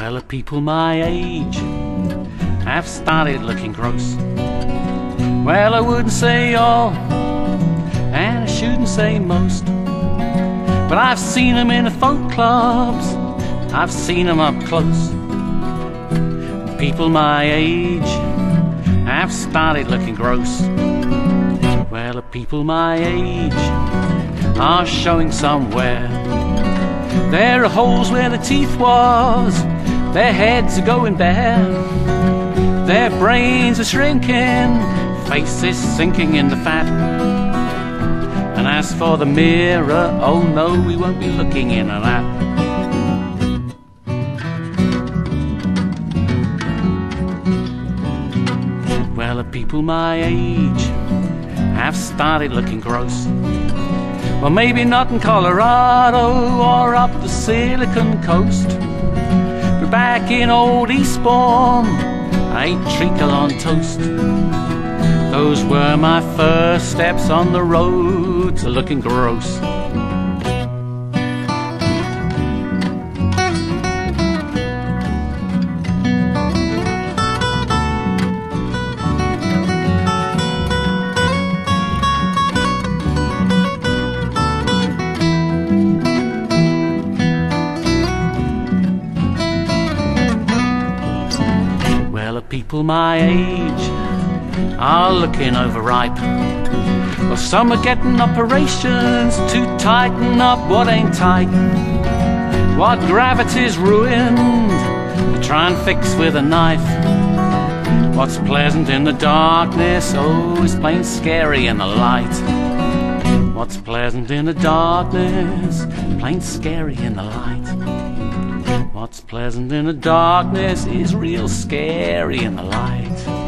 Well, the people my age have started looking gross. Well, I wouldn't say all, and I shouldn't say most. But I've seen them in the folk clubs, I've seen them up close. People my age have started looking gross. Well, the people my age are showing somewhere. There are holes where the teeth was, their heads are going bare. Their brains are shrinking, faces sinking in the fat. And as for the mirror, oh no, we won't be looking in at that. Well, the people my age have started looking gross. Well, maybe not in Colorado or up the Silicon Coast. But back in old Eastbourne, I ate treacle on toast. Those were my first steps on the road to looking gross. People my age are looking overripe. Well, some are getting operations to tighten up what ain't tight. What gravity's ruined, they try and fix with a knife. What's pleasant in the darkness, oh, is plain scary in the light. What's pleasant in the darkness, plain scary in the light. What's pleasant in the darkness is real scary in the light.